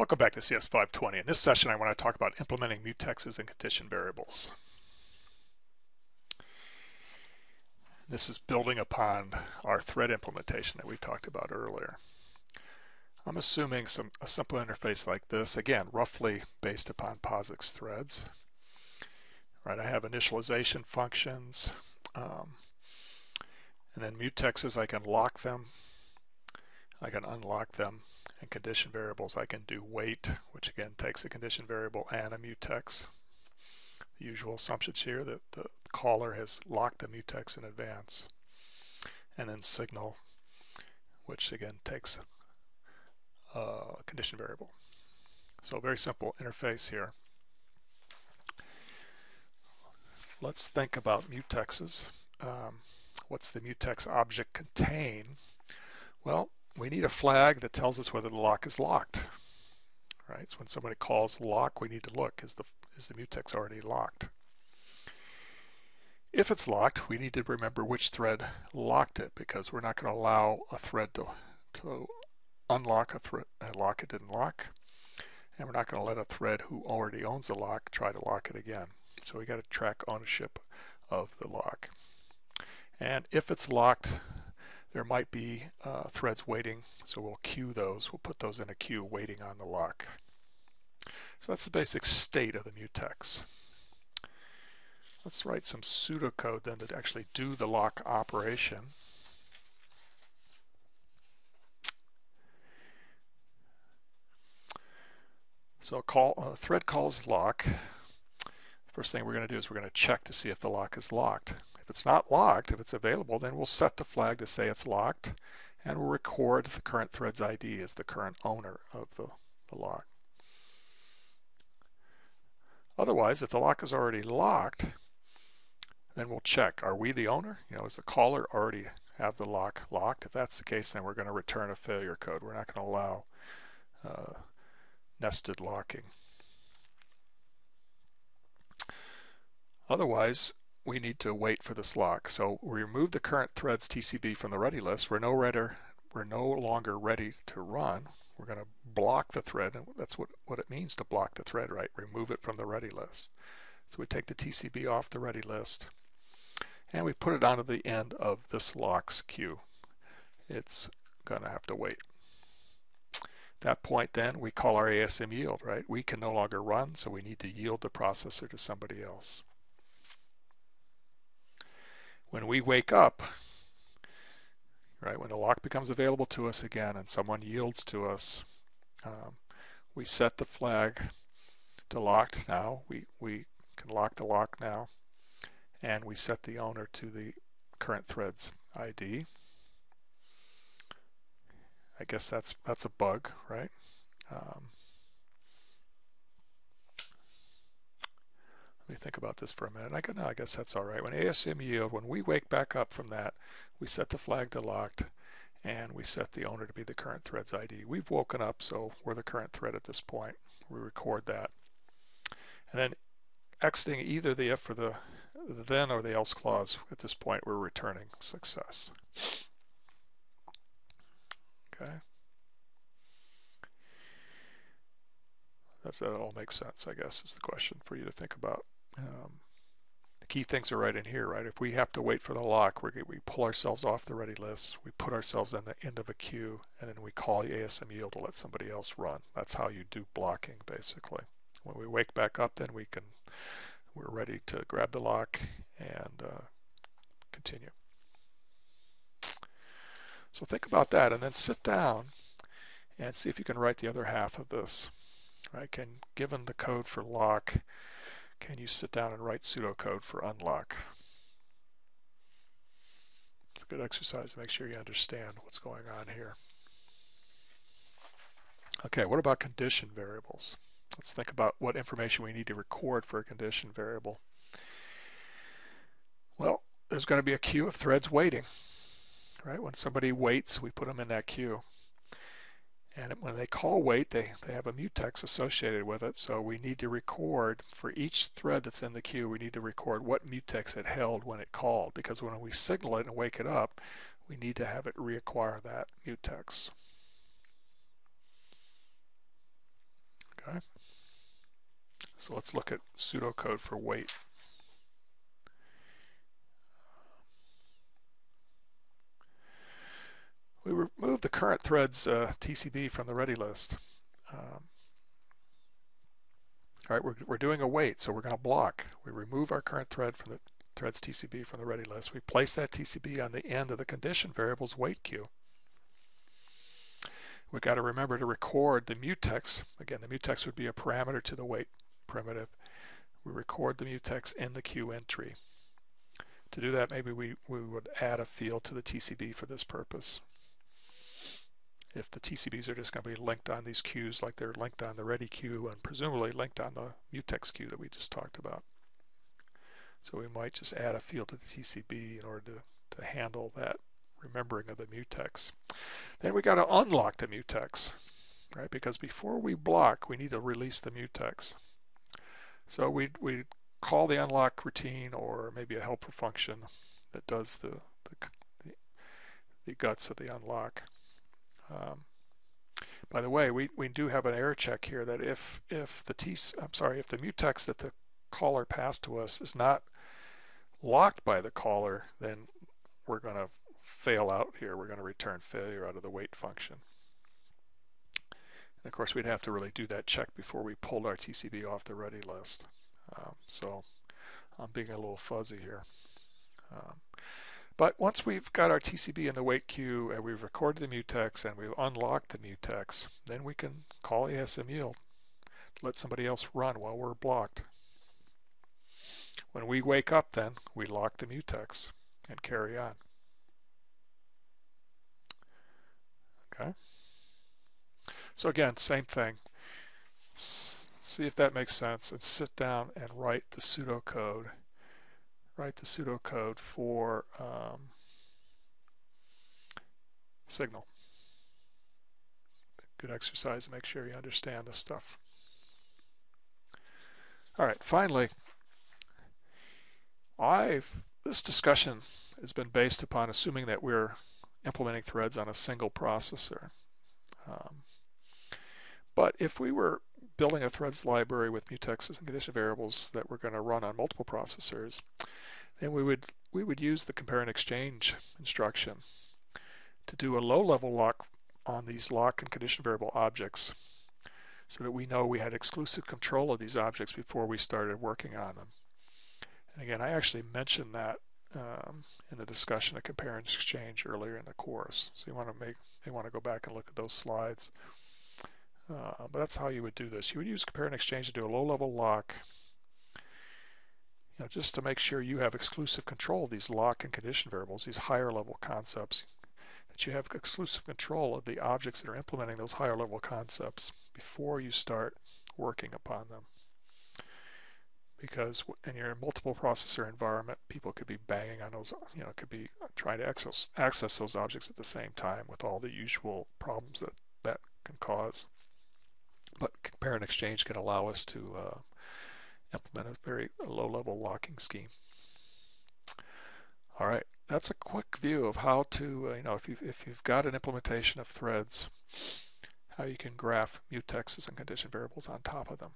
Welcome back to CS520. In this session I want to talk about implementing mutexes and condition variables. This is building upon our thread implementation that we talked about earlier. I'm assuming some a simple interface like this, again, roughly based upon POSIX threads. Right, I have initialization functions, um, and then mutexes, I can lock them, I can unlock them, and condition variables I can do wait which again takes a condition variable and a mutex. The usual assumptions here that the caller has locked the mutex in advance. And then signal which again takes a condition variable. So very simple interface here. Let's think about mutexes. Um, what's the mutex object contain? Well we need a flag that tells us whether the lock is locked. Right? So when somebody calls lock, we need to look, is the, is the mutex already locked? If it's locked, we need to remember which thread locked it because we're not going to allow a thread to, to unlock a thread, a lock it didn't lock. And we're not going to let a thread who already owns the lock try to lock it again. So we got to track ownership of the lock. And if it's locked, there might be uh, threads waiting, so we'll queue those. We'll put those in a queue waiting on the lock. So that's the basic state of the mutex. Let's write some pseudocode then to actually do the lock operation. So a call, a thread calls lock. First thing we're going to do is we're going to check to see if the lock is locked it's not locked, if it's available, then we'll set the flag to say it's locked and we'll record the current thread's ID as the current owner of the, the lock. Otherwise, if the lock is already locked, then we'll check, are we the owner? You know, does the caller already have the lock locked? If that's the case, then we're going to return a failure code. We're not going to allow uh, nested locking. Otherwise, we need to wait for this lock. So we remove the current threads TCB from the ready list. We're no redder, we're no longer ready to run. We're going to block the thread, and that's what, what it means to block the thread, right? Remove it from the ready list. So we take the TCB off the ready list, and we put it onto the end of this locks queue. It's going to have to wait. At that point then, we call our ASM yield, right? We can no longer run, so we need to yield the processor to somebody else when we wake up, right, when the lock becomes available to us again and someone yields to us, um, we set the flag to locked now. We, we can lock the lock now. And we set the owner to the current thread's ID. I guess that's that's a bug, right? Um, Let me think about this for a minute. I, can, no, I guess that's all right. When ASM yield, when we wake back up from that, we set the flag to locked and we set the owner to be the current thread's ID. We've woken up, so we're the current thread at this point. We record that. And then exiting either the if or the, the then or the else clause, at this point we're returning success. Okay. Does that all make sense, I guess, is the question for you to think about. Um, the key things are right in here, right? If we have to wait for the lock, we we pull ourselves off the ready list, we put ourselves in the end of a queue, and then we call the ASM yield to let somebody else run. That's how you do blocking, basically. When we wake back up, then we can, we're ready to grab the lock and uh, continue. So think about that, and then sit down and see if you can write the other half of this. Right? Can given the code for lock can you sit down and write pseudocode for unlock? It's a good exercise to make sure you understand what's going on here. Okay, what about condition variables? Let's think about what information we need to record for a condition variable. Well, there's going to be a queue of threads waiting. Right? When somebody waits, we put them in that queue. And when they call wait, they, they have a mutex associated with it. So we need to record for each thread that's in the queue, we need to record what mutex it held when it called. Because when we signal it and wake it up, we need to have it reacquire that mutex. Okay. So let's look at pseudocode for wait. We remove the current thread's uh, TCB from the ready list. Um, all right, we're, we're doing a wait, so we're going to block. We remove our current thread from the thread's TCB from the ready list. We place that TCB on the end of the condition variable's wait queue. We've got to remember to record the mutex. Again, the mutex would be a parameter to the wait primitive. We record the mutex in the queue entry. To do that, maybe we, we would add a field to the TCB for this purpose if the TCBs are just going to be linked on these queues like they're linked on the ready queue and presumably linked on the mutex queue that we just talked about. So we might just add a field to the TCB in order to, to handle that remembering of the mutex. Then we got to unlock the mutex, right? Because before we block, we need to release the mutex. So we we call the unlock routine or maybe a helper function that does the the, the guts of the unlock. Um, by the way, we, we do have an error check here that if if the T I'm sorry if the mutex that the caller passed to us is not locked by the caller, then we're going to fail out here. We're going to return failure out of the wait function. And of course, we'd have to really do that check before we pulled our TCB off the ready list. Um, so I'm being a little fuzzy here. Um, but once we've got our TCB in the wait queue and we've recorded the mutex and we've unlocked the mutex, then we can call ASM yield to let somebody else run while we're blocked. When we wake up then, we lock the mutex and carry on. Okay. So again, same thing. S see if that makes sense and sit down and write the pseudocode write the pseudocode for um, signal. Good exercise to make sure you understand this stuff. All right, finally, I've this discussion has been based upon assuming that we're implementing threads on a single processor. Um, but if we were building a threads library with mutexes and condition variables that were going to run on multiple processors, then we would we would use the compare and exchange instruction to do a low-level lock on these lock and condition variable objects so that we know we had exclusive control of these objects before we started working on them. And again, I actually mentioned that um, in the discussion of compare and exchange earlier in the course. So you want to make you want to go back and look at those slides. Uh, but that's how you would do this. You would use compare and exchange to do a low-level lock you know, just to make sure you have exclusive control of these lock and condition variables, these higher level concepts, that you have exclusive control of the objects that are implementing those higher level concepts before you start working upon them. Because in your multiple processor environment, people could be banging on those, you know, could be trying to access, access those objects at the same time with all the usual problems that that can cause. But compare and exchange can allow us to uh, implement a very low-level locking scheme. All right, that's a quick view of how to, uh, you know, if you've, if you've got an implementation of threads, how you can graph mutexes and condition variables on top of them.